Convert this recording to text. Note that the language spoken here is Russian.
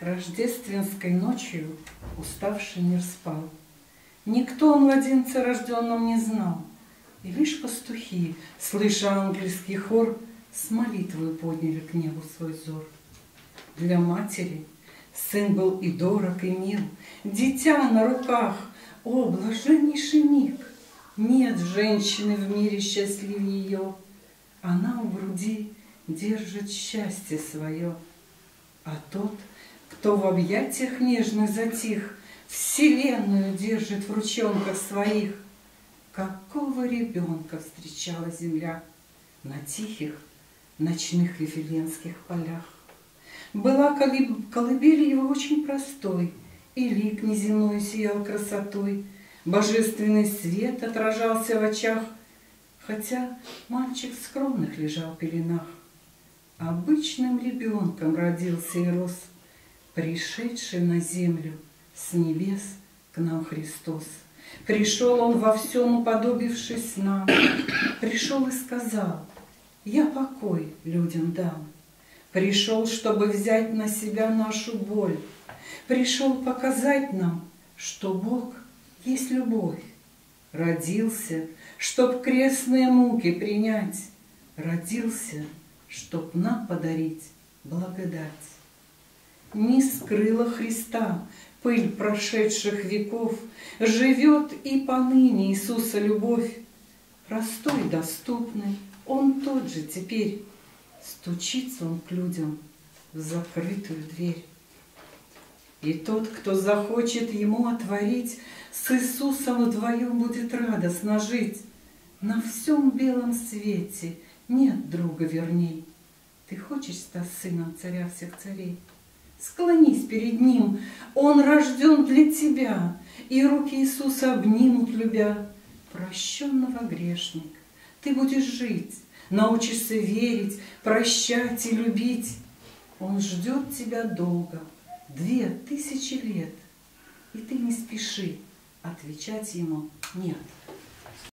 Рождественской ночью уставший мир спал. Никто о младенце рожденном не знал, И лишь пастухи, слыша ангельский хор, С молитвой подняли к небу свой взор. Для матери сын был и дорог, и мил, Дитя на руках, о, блаженнейший миг! Нет женщины в мире счастливее ее, Она у груди держит счастье свое, А тот — кто в объятиях нежных затих, Вселенную держит в ручонках своих. Какого ребенка встречала земля На тихих ночных вифиленских полях? Была колыбель его очень простой, И лик неземной сиял красотой, Божественный свет отражался в очах, Хотя мальчик в скромных лежал пеленах. Обычным ребенком родился и рос — пришедший на землю с небес к нам Христос. Пришел Он во всем уподобившись нам, пришел и сказал, я покой людям дам. Пришел, чтобы взять на себя нашу боль, пришел показать нам, что Бог есть любовь. Родился, чтоб крестные муки принять, родился, чтоб нам подарить благодать не скрыла Христа пыль прошедших веков, Живет и поныне Иисуса любовь. Простой, доступный, Он тот же теперь, Стучится Он к людям в закрытую дверь. И тот, кто захочет Ему отворить, С Иисусом вдвоем будет радостно жить. На всем белом свете нет друга верней. Ты хочешь стать сыном царя всех царей? Склонись перед Ним, Он рожден для тебя, И руки Иисуса обнимут, любя. Прощенного грешник, ты будешь жить, Научишься верить, прощать и любить. Он ждет тебя долго, две тысячи лет, И ты не спеши отвечать Ему «нет».